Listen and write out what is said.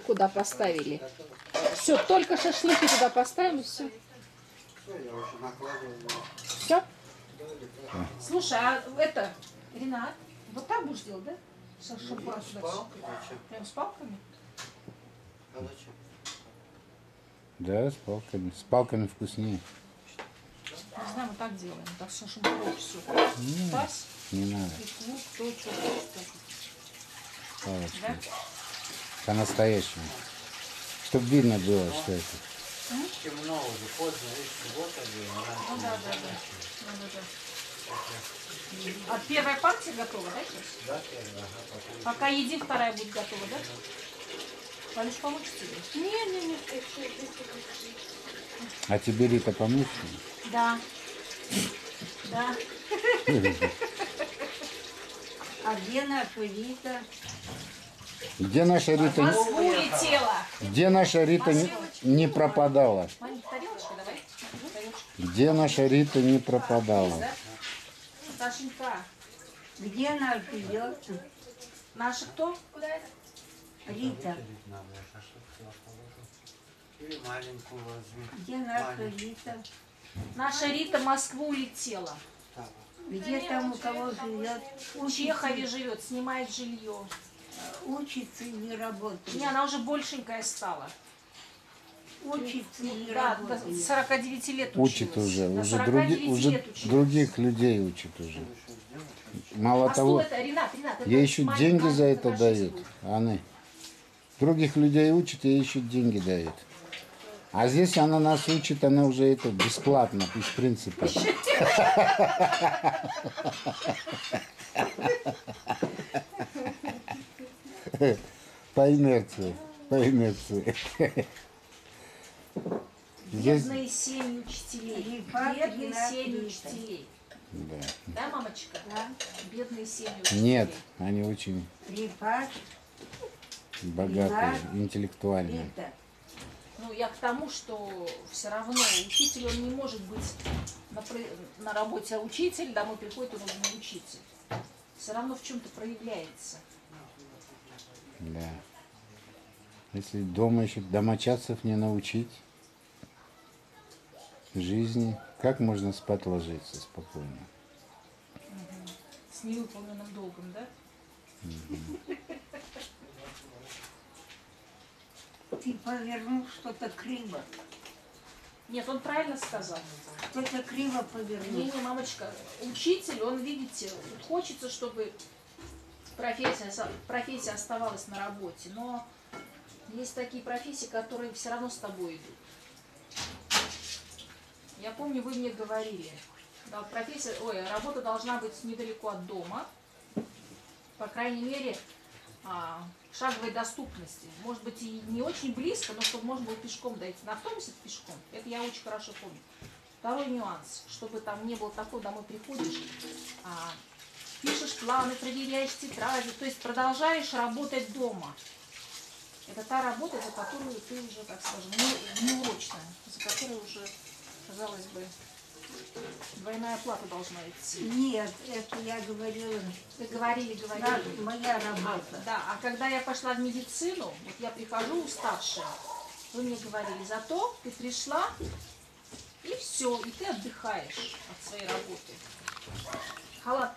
куда поставили. Все, только шашлыки туда поставим, и все. Все, я уже накладываю. Все? Слушай, а это, Ренат, вот так будешь делать, да? Ша- Шампур С зачем? Прям с палками? А зачем? Да, с палками. С палками вкуснее. Не знаю, мы так делаем. Так все шампур все. Тась, Не надо. и лук, то, что, что. Палочкой. Да? По-настоящему. Чтоб видно было, что это. Темно уже, поздно, видишь, суббота была, Ну да, да, да. Да, да, да. А первая партия готова, да, сейчас? Да, первый, ага. Пока едим, вторая будет готова, да? Валюш, помочь тебе? Не, не, не. А тебе Рита помочь? Да. Да. А где наша Рита? Где наша Рита? не-. Где наша Рита не, не пропадала? Где наша Рита не пропадала? да? Сашенька, Где наша Рита? наша кто? Рита. Где наша. Рита? Наша Рита в Москву улетела. Где там у кого живет? В Чехове живет, снимает жилье. Учится и не работает. Не, она уже большенькая стала. Учится и не Да, до работает. 49 лет Учит училась. уже. До Уже, 49 други, уже училась. других людей учит уже. Мало А того, это, Ренат, Ренат, ей еще деньги за это дают. будет. Они. Других людей учат, ей еще деньги дают. А здесь она нас учит, она уже это бесплатно, из принципа. По инерции. По инерции. Бедные семьи учителей. Бедные семьи учителей. да. Да, мамочка? Да. Бедные семьи учителей. Нет, они очень Рифат, богатые, интеллектуальные. Рита. Ну, я к тому, что все равно учитель, он не может быть на, на работе учитель, домой приходит, он уже не учитель. Все равно в чем-то проявляется. Да. Если дома еще домочадцев не научить жизни, как можно спать ложиться спокойно? С невыполненным долгом, да? Ты повернул что-то криво. Нет, он правильно сказал. Что-то криво повернул. Не-не, мамочка, учитель, он, видите, хочется, чтобы профессия, профессия оставалась на работе, но есть такие профессии, которые все равно с тобой идут. Я помню, вы мне говорили, да, профессия, ой, работа должна быть недалеко от дома, по крайней мере, а, шаговой доступности. Может быть, и не очень близко, но чтобы можно было пешком дойти. На автобусе пешком, это я очень хорошо помню. Второй нюанс, чтобы там не было такого, домой приходишь, а, пишешь планы, проверяешь тетради, то есть продолжаешь работать дома. Это та работа, за которую ты уже, так скажем, не, неурочная, за которую уже, казалось бы, двойная плата должна идти. Нет, это я говорила. Вы говорили, Да, говорили. моя работа. Да, а когда я пошла в медицину, вот я прихожу уставшая, вы мне говорили, зато ты пришла, и все, и ты отдыхаешь от своей работы. Халат